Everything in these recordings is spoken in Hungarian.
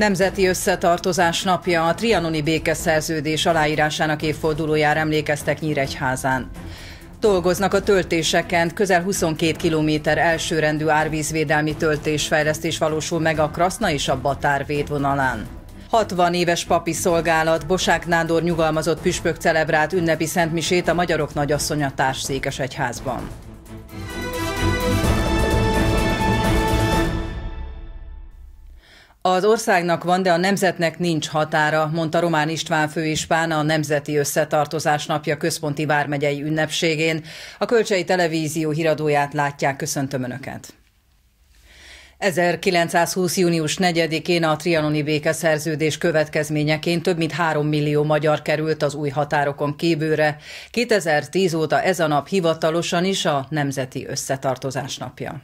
Nemzeti Összetartozás napja a trianoni békeszerződés aláírásának évfordulójára emlékeztek Nyíregyházán. Dolgoznak a töltéseken, közel 22 kilométer elsőrendű árvízvédelmi töltésfejlesztés valósul meg a Kraszna és a Batár védvonalán. 60 éves papi szolgálat, Bosák Nándor nyugalmazott püspök celebrált ünnepi szentmisét a Magyarok Nagyasszonya Székesegyházban. Az országnak van, de a nemzetnek nincs határa, mondta Román István főispán a Nemzeti Összetartozás napja központi vármegyei ünnepségén. A Kölcsei Televízió híradóját látják, köszöntöm Önöket. 1920. június 4-én a trianoni békeszerződés következményeként több mint 3 millió magyar került az új határokon kívülre. 2010 óta ez a nap hivatalosan is a Nemzeti Összetartozás napja.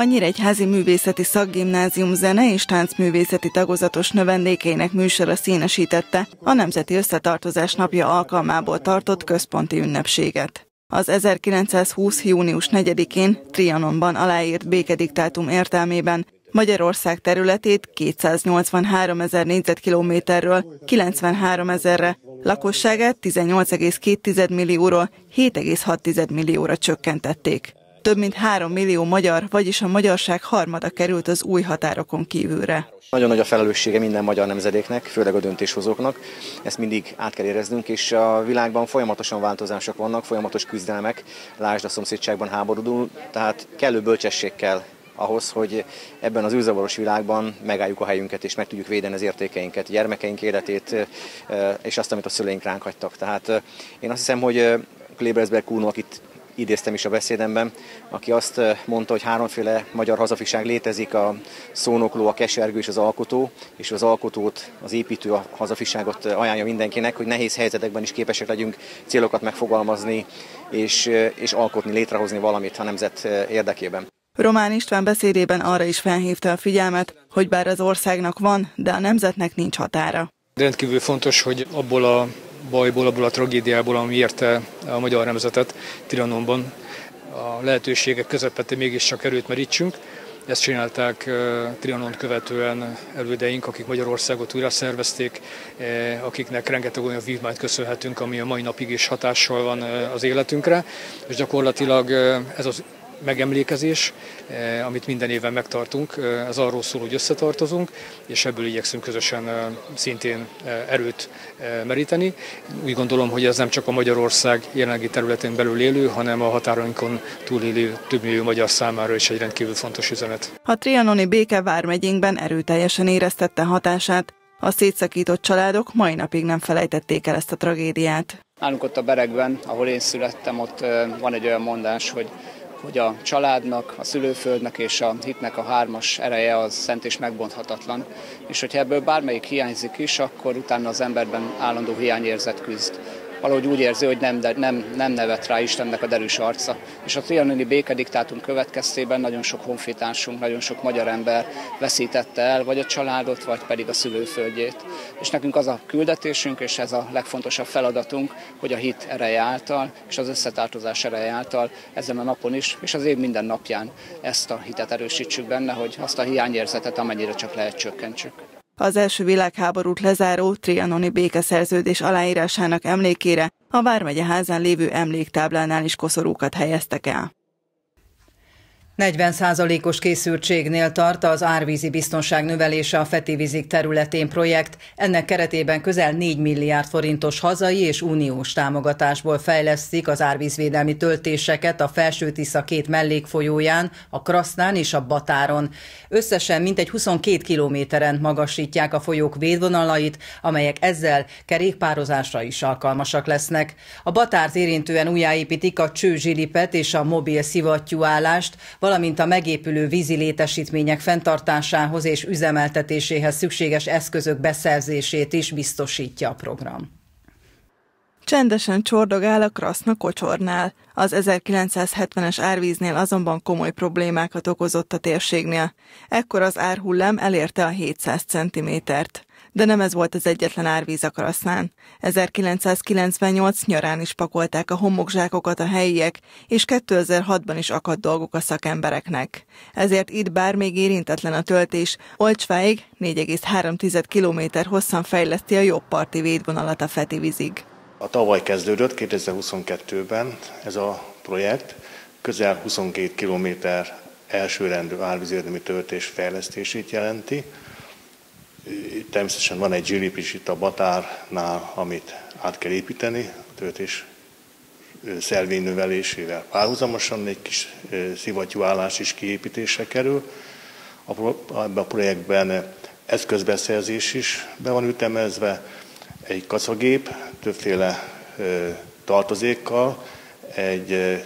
A Nyíregyházi Művészeti Szakgimnázium zene és táncművészeti tagozatos növendékeinek műsora színesítette a Nemzeti Összetartozás napja alkalmából tartott központi ünnepséget. Az 1920. június 4-én Trianonban aláírt békediktátum értelmében Magyarország területét 283 ezer négyzetkilométerről 93 ezerre, lakosságát 18,2 millióról 7,6 millióra csökkentették. Több mint három millió magyar, vagyis a magyarság harmada került az új határokon kívülre. Nagyon nagy a felelőssége minden magyar nemzedéknek, főleg a döntéshozóknak. Ezt mindig át kell éreznünk, és a világban folyamatosan változások vannak, folyamatos küzdelmek, lásd a szomszédságban háborúdul, tehát kellő bölcsesség kell ahhoz, hogy ebben az űrzavaros világban megálljuk a helyünket, és meg tudjuk védeni az értékeinket, gyermekeink életét, és azt, amit a szüleink ránk hagytak. Tehát én azt hiszem, hogy Klebersberg úrnak itt idéztem is a beszédemben, aki azt mondta, hogy háromféle magyar hazafiság létezik, a szónokló, a kesergő és az alkotó, és az alkotót, az építő, a hazafiságot ajánlja mindenkinek, hogy nehéz helyzetekben is képesek legyünk célokat megfogalmazni, és, és alkotni, létrehozni valamit a nemzet érdekében. Román István beszédében arra is felhívta a figyelmet, hogy bár az országnak van, de a nemzetnek nincs határa. Rendkívül fontos, hogy abból a bajból, abból a tragédiából, ami érte a magyar nemzetet Tiranonban. A lehetőségek közepette mégiscsak erőt merítsünk. Ezt csinálták uh, Trianon követően elődeink, akik Magyarországot újra szervezték, akiknek rengeteg olyan vívmányt köszönhetünk, ami a mai napig is hatással van az életünkre, és gyakorlatilag ez az megemlékezés, eh, amit minden éven megtartunk, eh, ez arról szól, hogy összetartozunk, és ebből igyekszünk közösen eh, szintén erőt meríteni. Úgy gondolom, hogy ez nem csak a Magyarország jelenlegi területén belül élő, hanem a határainkon túlélő több millió magyar számára is egy rendkívül fontos üzenet. A trianoni béke vármegyénkben erőteljesen éreztette hatását, a szétszakított családok mai napig nem felejtették el ezt a tragédiát. Nálunk ott a Berekben, ahol én születtem, ott van egy olyan mondás, hogy hogy a családnak, a szülőföldnek és a hitnek a hármas ereje az szent és megbonthatatlan, és hogyha ebből bármelyik hiányzik is, akkor utána az emberben állandó hiányérzet küzd valahogy úgy érzi, hogy nem, nem, nem nevet rá Istennek a derűs arca. És a trianoni békediktátum következtében nagyon sok honfitársunk, nagyon sok magyar ember veszítette el, vagy a családot, vagy pedig a szülőföldjét. És nekünk az a küldetésünk, és ez a legfontosabb feladatunk, hogy a hit ereje által, és az összetartozás ereje által ezen a napon is, és az év minden napján ezt a hitet erősítsük benne, hogy azt a hiányérzetet amennyire csak lehet csökkentsük. Az első világháborút lezáró trianoni békeszerződés aláírásának emlékére a Vármegye házán lévő emléktáblánál is koszorúkat helyeztek el. 40%-os készültségnél tart az árvízi biztonság növelése a Fetivízik területén projekt. Ennek keretében közel 4 milliárd forintos hazai és uniós támogatásból fejlesztik az árvízvédelmi töltéseket a Felső Tisza két mellékfolyóján, a Krasznán és a Batáron. Összesen mintegy 22 kilométeren magasítják a folyók védvonalait, amelyek ezzel kerékpározásra is alkalmasak lesznek. A Batárt érintően újjáépítik a csőzsilipet és a mobil szivattyúállást, valamint a megépülő vízi létesítmények fenntartásához és üzemeltetéséhez szükséges eszközök beszerzését is biztosítja a program. Csendesen csordogál a Kraszna kocsornál. Az 1970-es árvíznél azonban komoly problémákat okozott a térségnél. Ekkor az árhullám elérte a 700 cm-t. De nem ez volt az egyetlen árvíz a Krasznán. 1998 nyarán is pakolták a homokzsákokat a helyiek, és 2006-ban is akadt dolgok a szakembereknek. Ezért itt bár még érintetlen a töltés, Olcsváig 4,3 km hosszan fejleszti a jobb parti védvonalat a Feti vízig. A tavaly kezdődött, 2022-ben ez a projekt, közel 22 km elsőrendű árvízérdemi töltés fejlesztését jelenti. Természetesen van egy zsilip is itt a Batárnál, amit át kell építeni, a töltés szelvény növelésével párhuzamosan egy kis szivattyúállás is kiépítésre kerül. Ebben a projektben eszközbeszerzés is be van ütemezve, egy kacagép, többféle tartozékkal, egy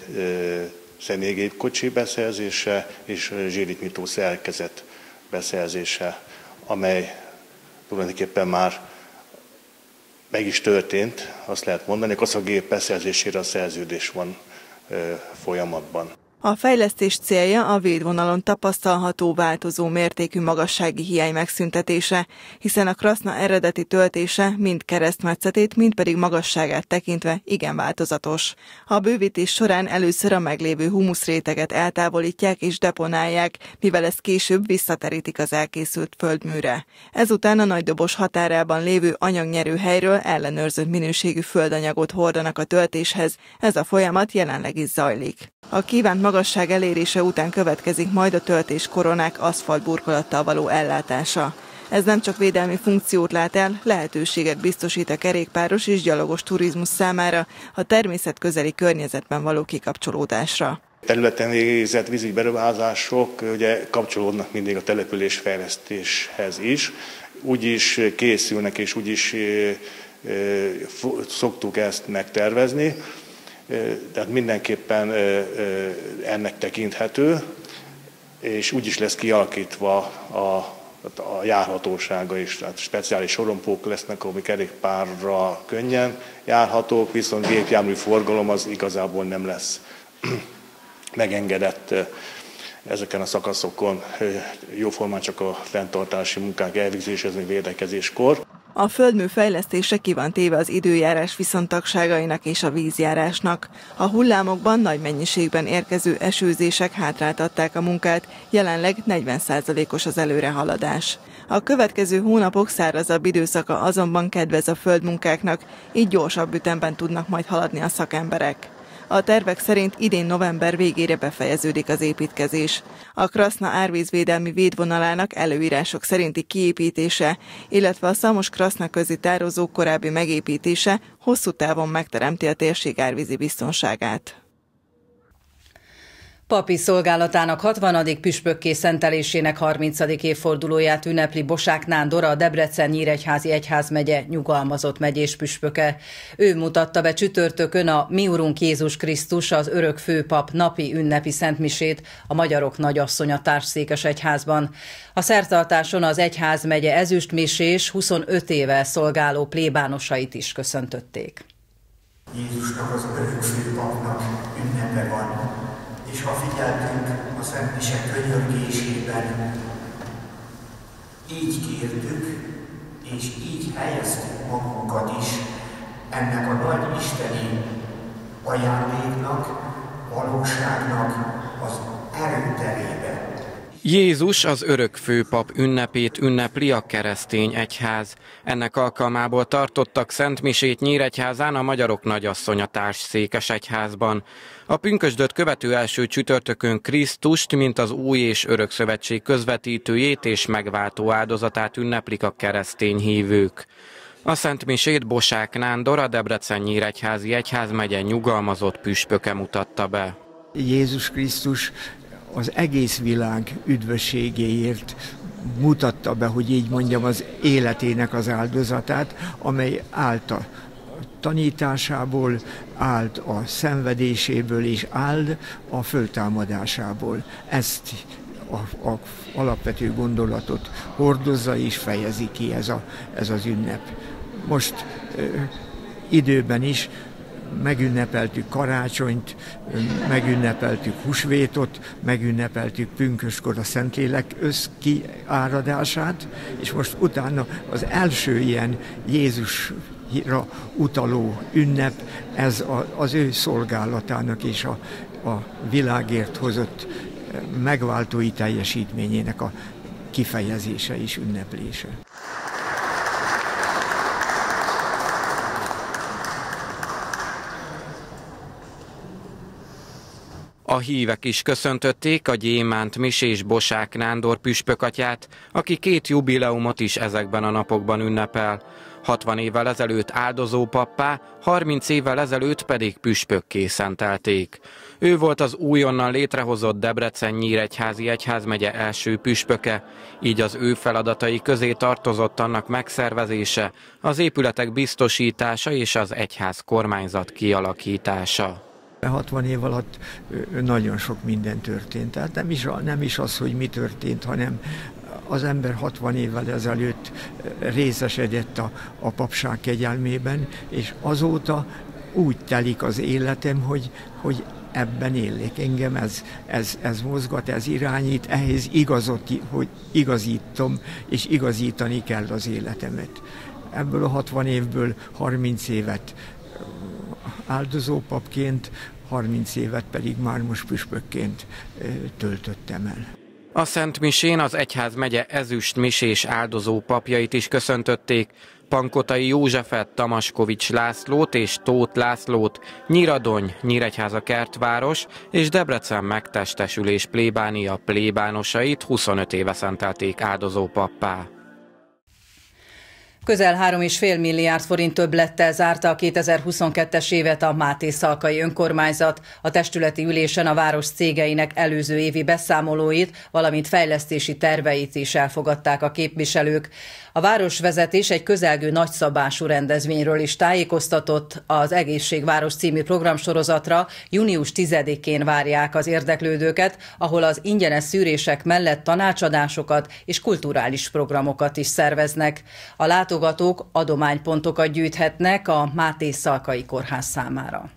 személygépkocsi beszerzése és zsíritnyitó szerkezet beszerzése, amely tulajdonképpen már meg is történt, azt lehet mondani, hogy a gép beszerzésére a szerződés van folyamatban. A fejlesztés célja a védvonalon tapasztalható változó mértékű magassági hiány megszüntetése, hiszen a kraszna eredeti töltése mind keresztmetszetét, mind pedig magasságát tekintve igen változatos. A bővítés során először a meglévő humuszréteget eltávolítják és deponálják, mivel ezt később visszaterítik az elkészült földműre. Ezután a nagydobos határában lévő anyagnyerő helyről ellenőrzött minőségű földanyagot hordanak a töltéshez, ez a folyamat jelenleg is zajlik. A kívánt magasság elérése után következik majd a töltés koronák aszfaltburkolattal való ellátása. Ez nem csak védelmi funkciót lát el, lehetőséget biztosít a kerékpáros és gyalogos turizmus számára a természet közeli környezetben való kikapcsolódásra. Területen végzett vízi beruházások ugye kapcsolódnak mindig a település fejlesztéshez is. Úgy is készülnek és úgy is szoktuk ezt megtervezni, tehát mindenképpen ennek tekinthető, és úgy is lesz kialakítva a, a járhatósága is, tehát speciális sorompók lesznek, ami kerékpárra könnyen járhatók, viszont gépjármű forgalom az igazából nem lesz megengedett ezeken a szakaszokon jóformán csak a fenntartási munkák elvégzéshez, még védekezéskor. A földmű fejlesztése ki van téve az időjárás viszontagságainak és a vízjárásnak. A hullámokban nagy mennyiségben érkező esőzések hátráltatták a munkát, jelenleg 40%-os az előrehaladás. A következő hónapok szárazabb időszaka azonban kedvez a földmunkáknak, így gyorsabb ütemben tudnak majd haladni a szakemberek. A tervek szerint idén november végére befejeződik az építkezés. A Kraszna árvízvédelmi védvonalának előírások szerinti kiépítése, illetve a Szamos Kraszna közi tározó korábbi megépítése hosszú távon megteremti a térség árvízi biztonságát. Papi szolgálatának 60. püspökké szentelésének 30. évfordulóját ünnepli Bosák Nándor, a Debrecen Nyíregyházi Egyházmegye nyugalmazott megyés püspöke. Ő mutatta be csütörtökön a Mi Urunk Jézus Krisztus, az örök főpap napi ünnepi szentmisét a Magyarok Nagyasszonya társszékes egyházban. A szertartáson az Egyházmegye ezüstmisés 25 éve szolgáló plébánosait is köszöntötték. Jézusnak az örök főpapnak ünnepe van és ha figyeltünk a Szent Mise könyörgésében, így kértük, és így helyeztük magunkat is ennek a nagy isteni ajándéknak, valóságnak az erőterébe. Jézus az örök főpap ünnepét ünnepli a keresztény egyház. Ennek alkalmából tartottak Szentmisét Nyíregyházán a Magyarok Nagyasszonya székes egyházban. A pünkösdöt követő első csütörtökön Krisztust, mint az új és örök szövetség közvetítőjét és megváltó áldozatát ünneplik a keresztény hívők. A Szent Misét Bosák Nándor, a Debrecen Nyíregyházi Egyházmegye nyugalmazott püspöke mutatta be. Jézus Krisztus az egész világ üdvösségéért mutatta be, hogy így mondjam, az életének az áldozatát, amely állt tanításából, állt a szenvedéséből és áll a föltámadásából. Ezt a, a alapvető gondolatot hordozza és fejezi ki ez, a, ez az ünnep. Most időben is megünnepeltük karácsonyt, megünnepeltük husvétot, megünnepeltük pünköskor a Szentlélek összkiáradását, és most utána az első ilyen Jézusra utaló ünnep, ez az ő szolgálatának és a, a világért hozott megváltói teljesítményének a kifejezése és ünneplése. A hívek is köszöntötték a Gyémánt Misés Bosák Nándor püspökatyát, aki két jubileumot is ezekben a napokban ünnepel. 60 évvel ezelőtt áldozó pappá, 30 évvel ezelőtt pedig püspökké szentelték. Ő volt az újonnan létrehozott Debrecen Nyíregyházi Egyházmegye első püspöke, így az ő feladatai közé tartozott annak megszervezése, az épületek biztosítása és az egyház kormányzat kialakítása. 60 év alatt nagyon sok minden történt. Tehát nem is, nem is az, hogy mi történt, hanem az ember 60 évvel ezelőtt részesedett a, a papság kegyelmében, és azóta úgy telik az életem, hogy, hogy ebben élnék. Engem ez, ez, ez mozgat, ez irányít, ehhez igazot, hogy igazítom, és igazítani kell az életemet. Ebből a 60 évből 30 évet áldozópapként, 30 évet pedig már most püspökként töltöttem el. A Szent Misén az Egyház megye ezüst misés áldozó papjait is köszöntötték, Pankotai Józsefet, Tamaskovics Lászlót és Tóth Lászlót, Nyiradony, Nyíregyháza kertváros és Debrecen megtestesülés plébánia plébánosait 25 éve szentelték áldozó pappá. Közel 3,5 milliárd forint többlettel zárta a 2022-es évet a Máté Szalkai önkormányzat. A testületi ülésen a város cégeinek előző évi beszámolóit, valamint fejlesztési terveit is elfogadták a képviselők. A városvezetés egy közelgő nagyszabású rendezvényről is tájékoztatott. Az Egészségváros című programsorozatra június 10-én várják az érdeklődőket, ahol az ingyenes szűrések mellett tanácsadásokat és kulturális programokat is szerveznek. A látogatók adománypontokat gyűjthetnek a Máté Szalkai Kórház számára.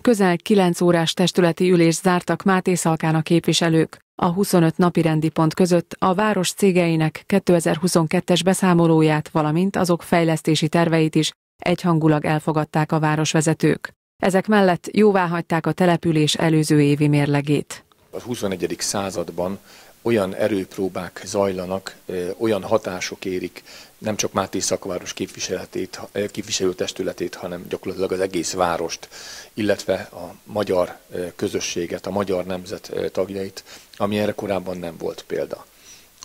Közel 9 órás testületi ülés zártak Máté Szalkán a képviselők. A 25 napi rendi pont között a város cégeinek 2022-es beszámolóját, valamint azok fejlesztési terveit is egyhangulag elfogadták a városvezetők. Ezek mellett jóvá hagyták a település előző évi mérlegét. A 21. században olyan erőpróbák zajlanak, olyan hatások érik nem csak Máté szakváros képviseletét, képviselőtestületét, hanem gyakorlatilag az egész várost, illetve a magyar közösséget, a magyar nemzet tagjait, ami erre korábban nem volt példa.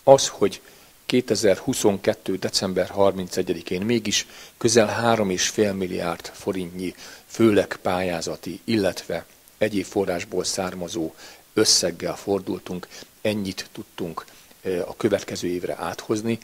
Az, hogy 2022. december 31-én mégis közel 3,5 milliárd forintnyi, főleg pályázati, illetve egyéb forrásból származó összeggel fordultunk, ennyit tudtunk a következő évre áthozni,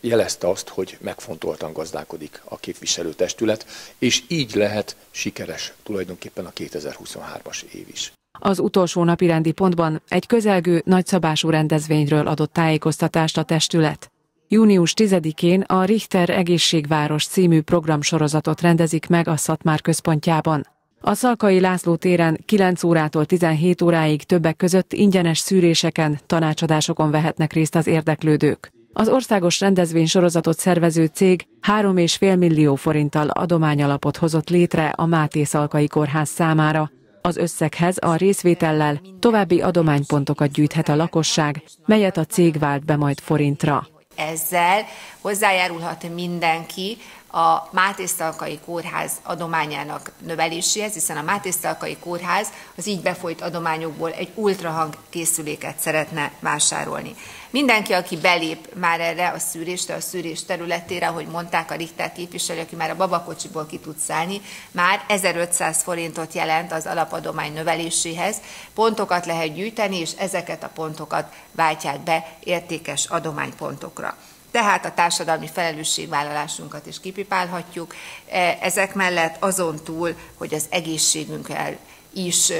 jelezte azt, hogy megfontoltan gazdálkodik a képviselőtestület, és így lehet sikeres tulajdonképpen a 2023-as év is. Az utolsó napi rendi pontban egy közelgő nagyszabású rendezvényről adott tájékoztatást a testület. Június 10-én a Richter Egészségváros című programsorozatot rendezik meg a Szatmár központjában. A Szalkai László téren 9 órától 17 óráig többek között ingyenes szűréseken, tanácsadásokon vehetnek részt az érdeklődők. Az országos rendezvény sorozatot szervező cég 3,5 millió forinttal adományalapot hozott létre a Máté Szalkai Kórház számára. Az összeghez a részvétellel további adománypontokat gyűjthet a lakosság, melyet a cég vált be majd forintra. Ezzel hozzájárulhat mindenki a Mátésztalkai Kórház adományának növeléséhez, hiszen a Mátésztalkai Kórház az így befolyt adományokból egy ultrahang készüléket szeretne vásárolni. Mindenki, aki belép már erre a szűrésre, a szűrés területére, ahogy mondták a Richter képviselő, aki már a babakocsiból ki tud szállni, már 1500 forintot jelent az alapadomány növeléséhez. Pontokat lehet gyűjteni, és ezeket a pontokat váltják be értékes adománypontokra tehát a társadalmi felelősségvállalásunkat is kipipálhatjuk. E, ezek mellett azon túl, hogy az egészségünkkel is,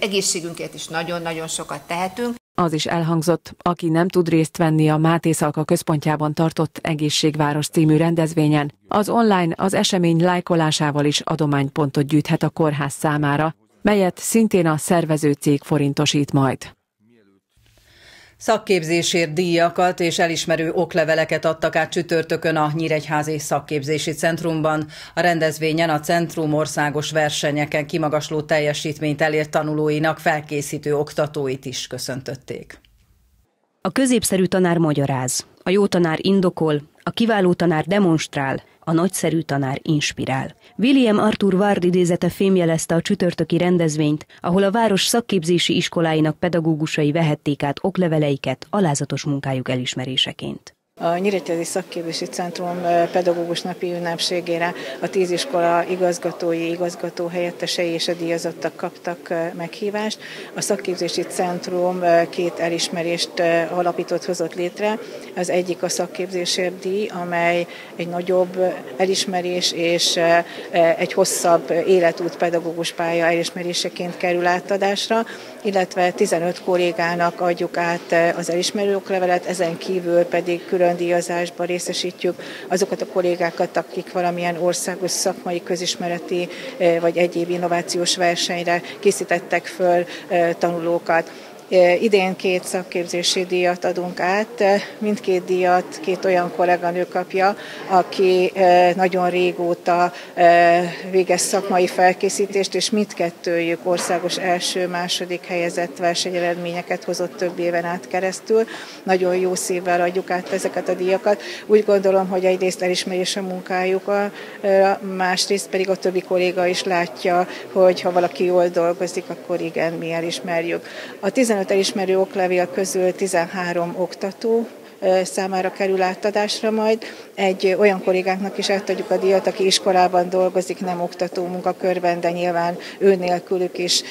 egészségünkért is nagyon-nagyon sokat tehetünk. Az is elhangzott, aki nem tud részt venni a Máté Szalka központjában tartott Egészségváros című rendezvényen, az online az esemény lájkolásával is adománypontot gyűjthet a kórház számára, melyet szintén a szervező cég forintosít majd. Szakképzésért díjakat és elismerő okleveleket adtak át csütörtökön a Nyíregyházi Szakképzési Centrumban. A rendezvényen a centrum országos versenyeken kimagasló teljesítményt elért tanulóinak felkészítő oktatóit is köszöntötték. A középszerű tanár magyaráz, a jó tanár indokol, a kiváló tanár demonstrál, a nagyszerű tanár inspirál. William Arthur Ward idézete fémjelezte a csütörtöki rendezvényt, ahol a város szakképzési iskoláinak pedagógusai vehették át okleveleiket alázatos munkájuk elismeréseként. A Nyíregyházi Szakképzési Centrum pedagógus napi ünnepségére a tíz iskola igazgatói, igazgató helyettesei és a díjazottak kaptak meghívást. A Szakképzési Centrum két elismerést alapított, hozott létre. Az egyik a szakképzésért díj, amely egy nagyobb elismerés és egy hosszabb életút pedagógus pálya elismeréseként kerül átadásra, illetve 15 kollégának adjuk át az elismerő oklevelet, ezen kívül pedig külön külön díjazásban részesítjük azokat a kollégákat, akik valamilyen országos szakmai közismereti eh, vagy egyéb innovációs versenyre készítettek föl eh, tanulókat. Idén két szakképzési díjat adunk át. Mindkét díjat két olyan kolléganő kapja, aki nagyon régóta végez szakmai felkészítést, és mindkettőjük országos első-második helyezett versenyeredményeket hozott több éven át keresztül. Nagyon jó szívvel adjuk át ezeket a díjakat. Úgy gondolom, hogy egyrészt elismerés a munkájuk, másrészt pedig a többi kolléga is látja, hogy ha valaki jól dolgozik, akkor igen, mi elismerjük. A 15 15 elismerő oklevél közül 13 oktató számára kerül átadásra majd. Egy olyan kollégánknak is átadjuk a díjat, aki iskolában dolgozik, nem oktató munkakörben, de nyilván ő nélkülük is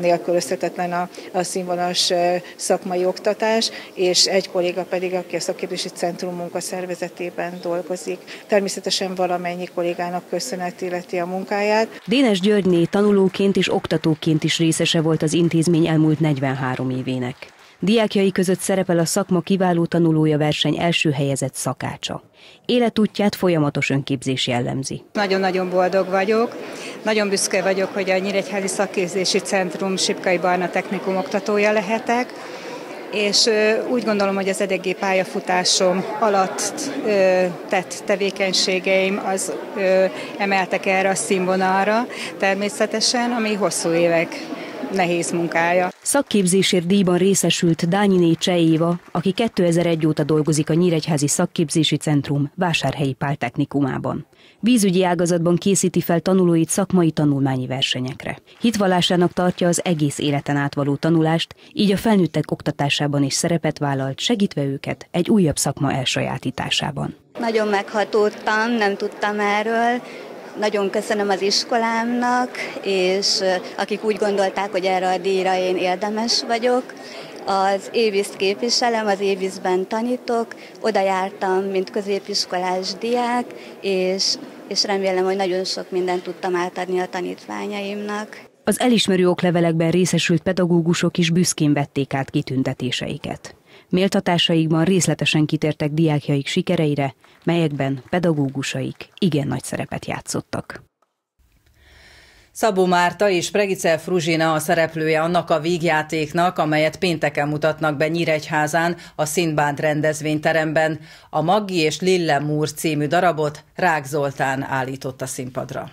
nélkülözhetetlen a, a színvonalas szakmai oktatás, és egy kolléga pedig, aki a szakképzési centrum munkaszervezetében dolgozik. Természetesen valamennyi kollégának köszönet illeti a munkáját. Dénes Györgyné tanulóként és oktatóként is részese volt az intézmény elmúlt 43 évének. Diákjai között szerepel a szakma kiváló tanulója verseny első helyezett szakácsa. Életútját folyamatos önképzés jellemzi. Nagyon-nagyon boldog vagyok. Nagyon büszke vagyok, hogy a Nyíregyházi Szakképzési Centrum Sipkai Barna Technikum oktatója lehetek és úgy gondolom, hogy az eddigi pályafutásom alatt tett tevékenységeim az emeltek erre a színvonalra természetesen, ami hosszú évek nehéz munkája. Szakképzésért díjban részesült Dányiné Csejéva, aki 2001 óta dolgozik a Nyíregyházi Szakképzési Centrum Vásárhelyi Páltechnikumában. Vízügyi ágazatban készíti fel tanulóit szakmai tanulmányi versenyekre. Hitvallásának tartja az egész életen átvaló tanulást, így a felnőttek oktatásában is szerepet vállalt, segítve őket egy újabb szakma elsajátításában. Nagyon meghatódtam, nem tudtam erről, nagyon köszönöm az iskolámnak, és akik úgy gondolták, hogy erre a díjra én érdemes vagyok. Az Éviszt képviselem, az Éviszben tanítok, oda jártam, mint középiskolás diák, és, és remélem, hogy nagyon sok mindent tudtam átadni a tanítványaimnak. Az elismerő oklevelekben részesült pedagógusok is büszkén vették át kitüntetéseiket. Méltatásaikban részletesen kitértek diákjaik sikereire, melyekben pedagógusaik igen nagy szerepet játszottak. Szabó Márta és Pregicel Fruzsina a szereplője annak a vígjátéknak, amelyet pénteken mutatnak be Nyíregyházán a Színbánt rendezvényteremben. A Maggi és Lille Múr című darabot Rák Zoltán állította színpadra.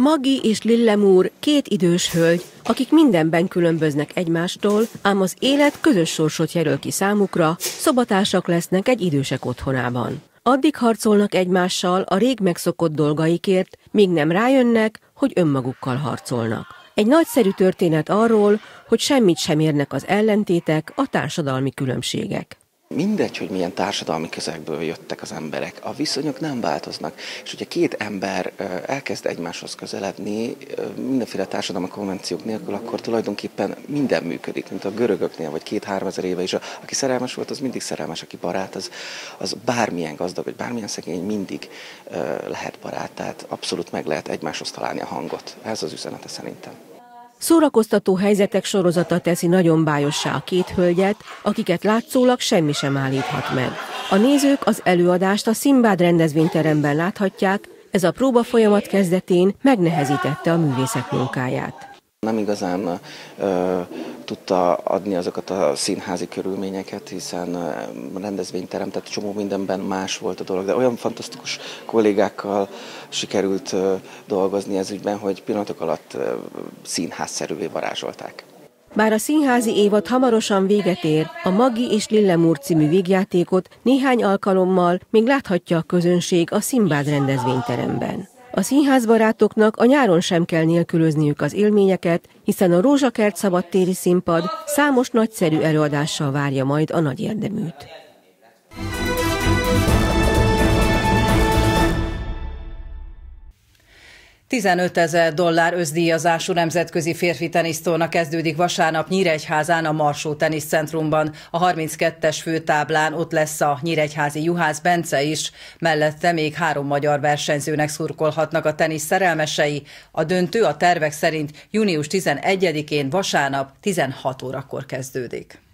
Magi és Lillemúr két idős hölgy, akik mindenben különböznek egymástól, ám az élet közös sorsot jelöl ki számukra, szobatársak lesznek egy idősek otthonában. Addig harcolnak egymással a rég megszokott dolgaikért, míg nem rájönnek, hogy önmagukkal harcolnak. Egy nagyszerű történet arról, hogy semmit sem érnek az ellentétek, a társadalmi különbségek. Mindegy, hogy milyen társadalmi közegből jöttek az emberek, a viszonyok nem változnak. És hogyha két ember elkezd egymáshoz közeledni, mindenféle társadalmi konvenciók nélkül, akkor tulajdonképpen minden működik, mint a görögöknél, vagy két-három ezer éve is. Aki szerelmes volt, az mindig szerelmes, aki barát, az, az bármilyen gazdag, vagy bármilyen szegény, mindig lehet barát. Tehát abszolút meg lehet egymáshoz találni a hangot. Ez az üzenete szerintem. Szórakoztató helyzetek sorozata teszi nagyon bájossá a két hölgyet, akiket látszólag semmi sem állíthat meg. A nézők az előadást a Szimbád rendezvényteremben láthatják, ez a próba folyamat kezdetén megnehezítette a művészek munkáját. Nem igazán ö, tudta adni azokat a színházi körülményeket, hiszen a rendezvényterem, tehát csomó mindenben más volt a dolog, de olyan fantasztikus kollégákkal sikerült dolgozni ez ügyben, hogy pillanatok alatt színházszerűvé varázsolták. Bár a színházi évad hamarosan véget ér, a Magi és Lillemúr című végjátékot néhány alkalommal még láthatja a közönség a Szimbád rendezvényteremben. A színházbarátoknak a nyáron sem kell nélkülözniük az élményeket, hiszen a Rózsakert szabadtéri színpad számos nagyszerű előadással várja majd a nagy érdeműt. 15 ezer dollár özdíjazású nemzetközi férfi tenisztorna kezdődik vasárnap Nyíregyházán a Marsó Teniszcentrumban. A 32-es főtáblán ott lesz a nyíregyházi Juhász Bence is, mellette még három magyar versenyzőnek szurkolhatnak a tenisz szerelmesei. A döntő a tervek szerint június 11-én vasárnap 16 órakor kezdődik.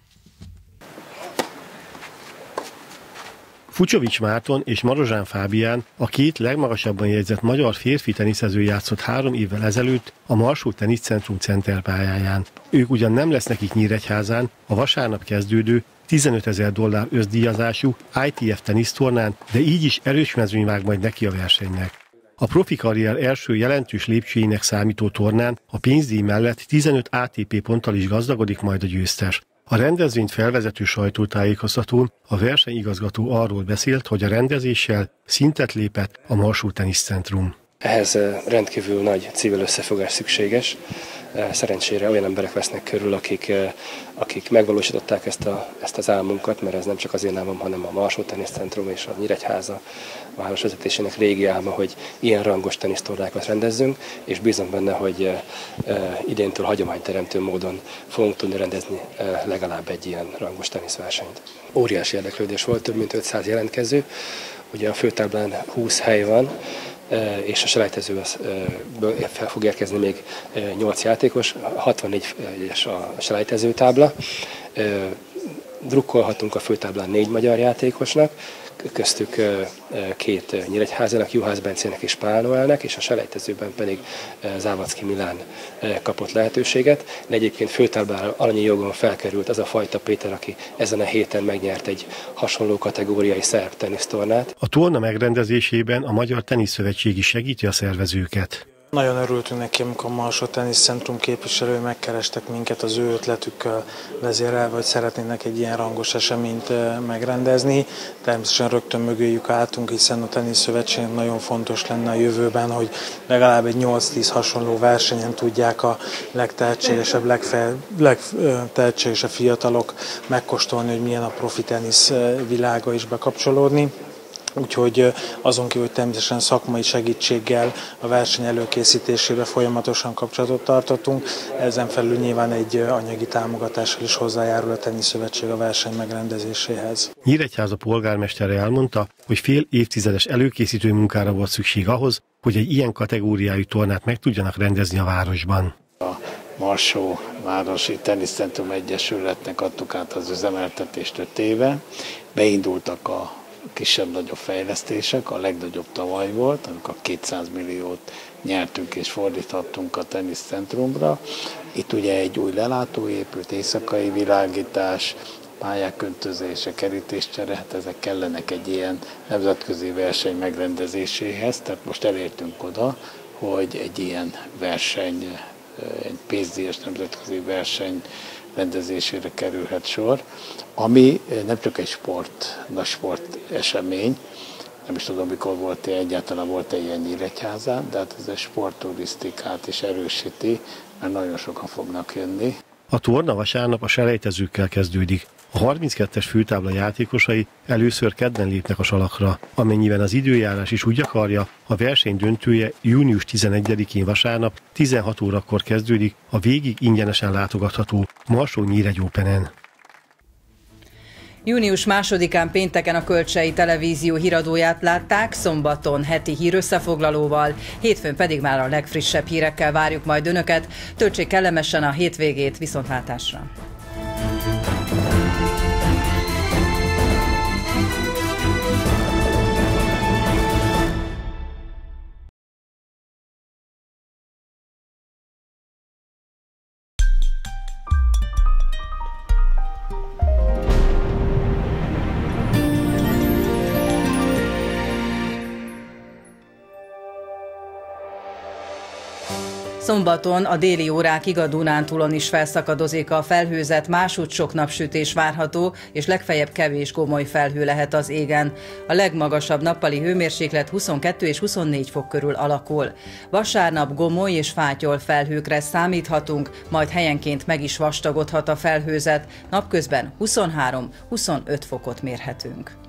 Fucsovics Márton és Marozsán Fábián, a két legmagasabban jegyzett magyar férfi teniszező játszott három évvel ezelőtt a Marsó Teniszcentrum Center pályáján. Ők ugyan nem lesznek itt Nyíregyházán, a vasárnap kezdődő 15 ezer dollár özdíjazású ITF tenisztornán, de így is erős mezőny vág majd neki a versenynek. A profi karrier első jelentős lépcsőjének számító tornán a pénzdíj mellett 15 ATP ponttal is gazdagodik majd a győztes. A rendezvényt felvezető sajtótájékoztatón a versenyigazgató arról beszélt, hogy a rendezéssel szintet lépett a Marsú Teniszcentrum. Ehhez rendkívül nagy civil összefogás szükséges. Szerencsére olyan emberek vesznek körül, akik, akik megvalósították ezt, a, ezt az álmunkat, mert ez nem csak az én álmom, hanem a Marsó Teniszcentrum és a Nyíregyháza városvezetésének régi álma, hogy ilyen rangos tenisztornákat rendezzünk, és bízom benne, hogy idéntől hagyományteremtő módon fogunk tudni rendezni legalább egy ilyen rangos teniszversenyt. Óriási érdeklődés volt, több mint 500 jelentkező, ugye a főtáblán 20 hely van, és a selejtezőből fel fog érkezni még 8 játékos, 64-es a selejtezőtábla. Drukkolhatunk a főtáblán négy magyar játékosnak, köztük két Nyíregyházának, Juhász Bencének és Pál Noelnek, és a selejtezőben pedig Závacki Milán kapott lehetőséget. De egyébként főtáblán alanyi jogon felkerült az a fajta Péter, aki ezen a héten megnyert egy hasonló kategóriai szerb tenisztornát. A torna megrendezésében a Magyar Teniszszövetség is segíti a szervezőket. Nagyon örültünk neki, amikor a Marsó Teniszcentrum képviselői megkerestek minket az ő ötletükkel vezérelve, hogy szeretnének egy ilyen rangos eseményt megrendezni. Természetesen rögtön mögéjük álltunk, hiszen a Teniszszövetség nagyon fontos lenne a jövőben, hogy legalább egy 8-10 hasonló versenyen tudják a legtehetségesebb, legfel, legtehetségesebb fiatalok megkóstolni, hogy milyen a profi tenisz világa is bekapcsolódni. Úgyhogy azon kívül, hogy természetesen szakmai segítséggel a verseny előkészítésébe folyamatosan kapcsolatot tartottunk, ezen felül nyilván egy anyagi támogatással is hozzájárul a Teniszszövetség a verseny megrendezéséhez. Nyíregyháza polgármestere elmondta, hogy fél évtizedes előkészítő munkára volt szükség ahhoz, hogy egy ilyen kategóriájú tornát meg tudjanak rendezni a városban. A Marsó Városi Teniszcentrum Egyesületnek adtuk át az üzemeltetést öt éve. Beindultak a kisebb-nagyobb fejlesztések, a legnagyobb tavaly volt, amikor 200 milliót nyertünk és fordíthattunk a teniszcentrumra. Itt ugye egy új lelátó épült, éjszakai világítás, pályák öntözése, kerítéscsere, hát ezek kellenek egy ilyen nemzetközi verseny megrendezéséhez, tehát most elértünk oda, hogy egy ilyen verseny, egy pénzdíjas nemzetközi verseny rendezésére kerülhet sor, ami nem csak egy sport, nagy sport esemény, nem is tudom, mikor volt-e egyáltalán volt-e ilyen Nyíregyházán, de hát ez a sportturisztikát is erősíti, mert nagyon sokan fognak jönni. A torna vasárnap a selejtezőkkel kezdődik. A 32-es főtábla játékosai először kedden lépnek a salakra. Amennyiben az időjárás is úgy akarja, a verseny döntője június 11-én vasárnap 16 órakor kezdődik a végig ingyenesen látogatható Marsó Nyíregy Openen. Június másodikán pénteken a Kölcsei Televízió híradóját látták, szombaton heti hírösszefoglalóval, hétfőn pedig már a legfrissebb hírekkel várjuk majd Önöket. Töltsék kellemesen a hétvégét, viszontlátásra! Szombaton a déli órákig a Dunántúlon is felszakadozik a felhőzet, másút sok napsütés várható, és legfeljebb kevés gomoly felhő lehet az égen. A legmagasabb nappali hőmérséklet 22 és 24 fok körül alakul. Vasárnap gomoly és fátyol felhőkre számíthatunk, majd helyenként meg is vastagodhat a felhőzet, napközben 23-25 fokot mérhetünk.